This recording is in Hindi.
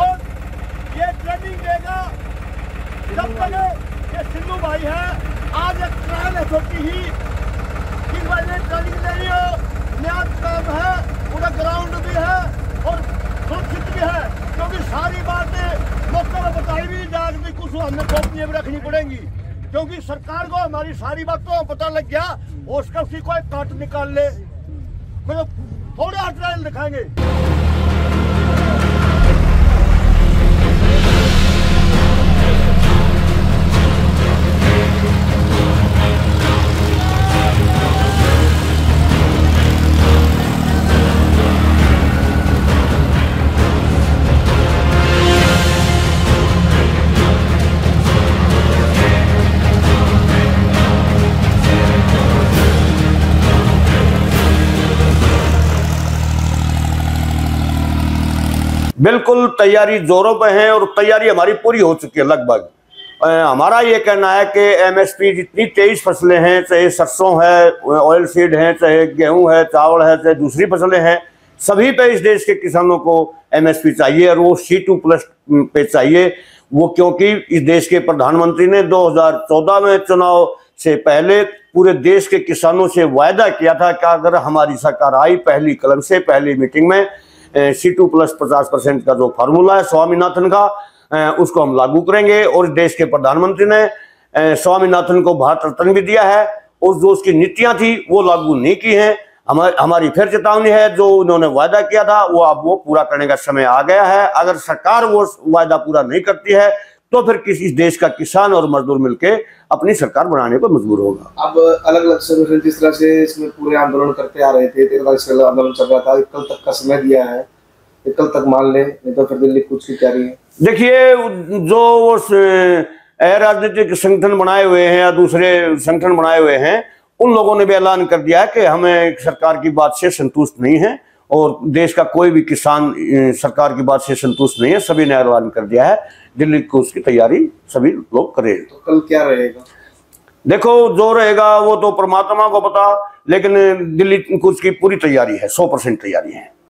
और ये ट्रेनिंग देगा। जब तक ये भाई है, आज एक है छोटी ही बजे ट्रेनिंग दे रही हो। काम है, पूरा ग्राउंड भी है और सुरक्षित भी है। क्योंकि सारी बातें लोगों को बताई भी जाग भी, कुछ हमें कॉपी में रखनी पड़ेगी। क्योंकि सरकार को हमारी सारी बातों पता लग गया उसका उसी को काट निकाल ले। मतलब थोड़ा ट्रायल दिखाएँगे। बिल्कुल तैयारी जोरों पर है और तैयारी हमारी पूरी हो चुकी है लगभग। हमारा ये कहना है कि एमएसपी जितनी तेईस फ़सलें हैं, चाहे सरसों है ऑयल सीड है, चाहे गेहूँ है, चावल है, चाहे दूसरी फ़सलें हैं, सभी पे इस देश के किसानों को एमएसपी चाहिए और वो सी टू प्लस पे चाहिए। वो क्योंकि इस देश के प्रधानमंत्री ने 2014 में चुनाव से पहले पूरे देश के किसानों से वायदा किया था कि अगर हमारी सरकार आई पहली कलम से, पहली मीटिंग में सी टू प्लस पचास परसेंट का जो फार्मूला है, स्वामीनाथन का उसको हम लागू करेंगे और देश के प्रधानमंत्री ने स्वामीनाथन को भारत रत्न भी दिया है और जो उसकी नीतियाँ थी, वो लागू नहीं की हैं। हमारी हमारी फिर चेतावनी है, जो उन्होंने वायदा किया था, वो अब वो पूरा करने का समय आ गया है। अगर सरकार वो वायदा पूरा नहीं करती है तो फिर किसी देश का किसान और मजदूर मिलकर अपनी सरकार बनाने पर मजबूर होगा। अब अलग अलग संगठन जिस तरह से इसमें पूरे आंदोलन करते आ रहे थे तेरह तारीख से आंदोलन चल रहा था कल तक का समय दिया है कल तक मान ले नहीं तो फिर दिल्ली कुछ की तैयारी है? देखिए जो वो स- राजनीतिक संगठन बनाए हुए हैं या दूसरे संगठन बनाए हुए हैं उन लोगों ने भी ऐलान कर दिया है कि हमें सरकार की बात से संतुष्ट नहीं है। और देश का कोई भी किसान सरकार की बात से संतुष्ट नहीं है सभी ने ऐलान कर दिया है। दिल्ली को उसकी तैयारी सभी लोग करें तो कल क्या रहेगा? देखो जो रहेगा वो तो परमात्मा को पता लेकिन दिल्ली कुछ की पूरी तैयारी है सौ परसेंट तैयारी है।